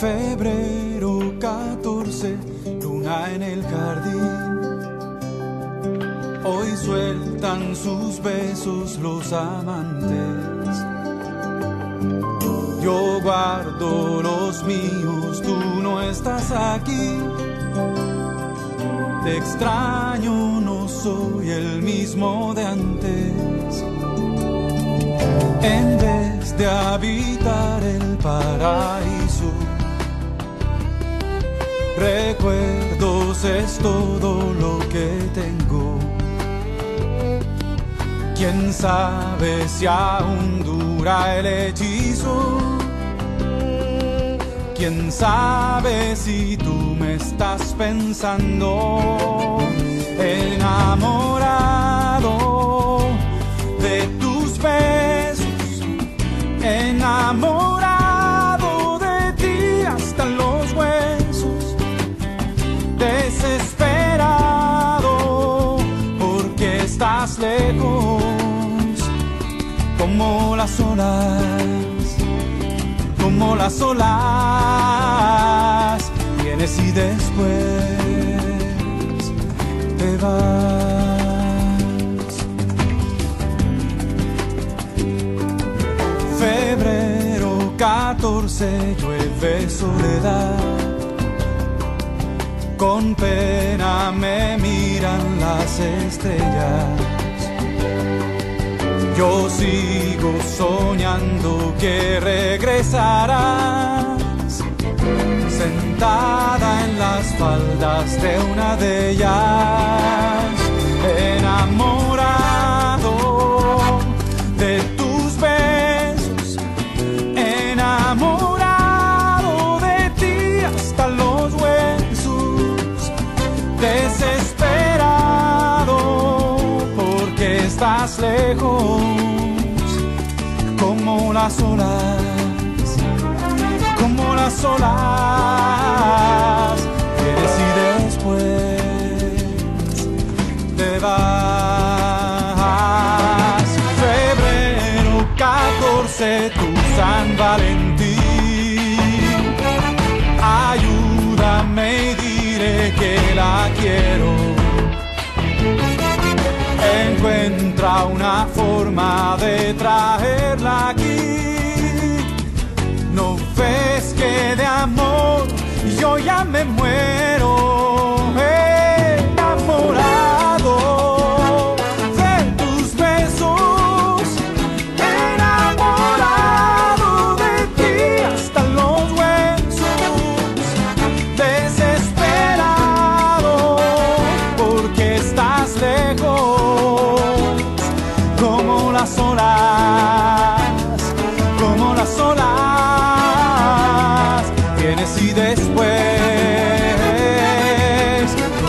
Febrero 14, luna en el jardín. Hoy sueltan sus besos los amantes. Yo guardo los míos, tú no estás aquí. Te extraño, no soy el mismo de antes. En vez de habitar el paraíso, recuerdos es todo lo que tengo. Quién sabe si aún dura el hechizo. Quién sabe si tú me estás pensando enamorado desesperado porque estás lejos como las olas como las olas, vienes y después te vas. Febrero 14 llueve soledad, con pena me miran las estrellas. Yo sigo soñando que regresarás, sentada en las faldas de una de ellas, estás lejos como las olas, como las olas, vienes y después te vas. Febrero 14, tu San Valentín, ayúdame y diré que la quiero encuentra una forma de traerla aquí. No ves que de amor yo ya me muero después,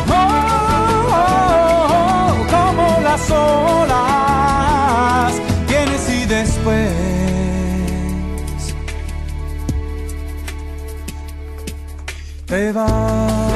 oh, como las olas, vienes y después te vas.